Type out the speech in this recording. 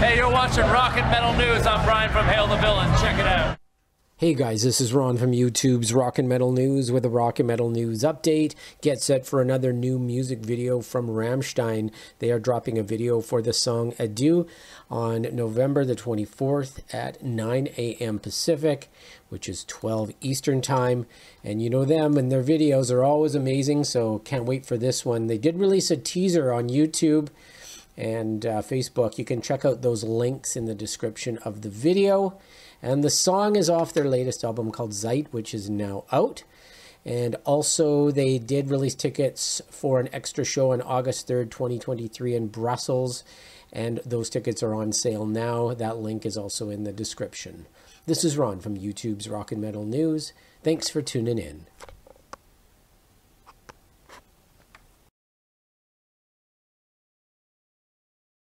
Hey, you're watching Rock and Metal News. I'm Brian from Hail the Villain. Check it out. Hey guys, this is Ron from YouTube's Rock and Metal News with a Rock and Metal News update. Get set for another new music video from Rammstein. They are dropping a video for the song Adieu on November the 24th at 9 a.m. Pacific, which is 12 Eastern Time. And you know them and their videos are always amazing, so can't wait for this one. They did release a teaser on YouTube and uh, Facebook. You can check out those links in the description of the video. And the song is off their latest album called Zeit, which is now out. And also, they did release tickets for an extra show on August 3rd, 2023, in Brussels. And those tickets are on sale now. That link is also in the description. This is Ron from YouTube's Rock and Metal News. Thanks for tuning in.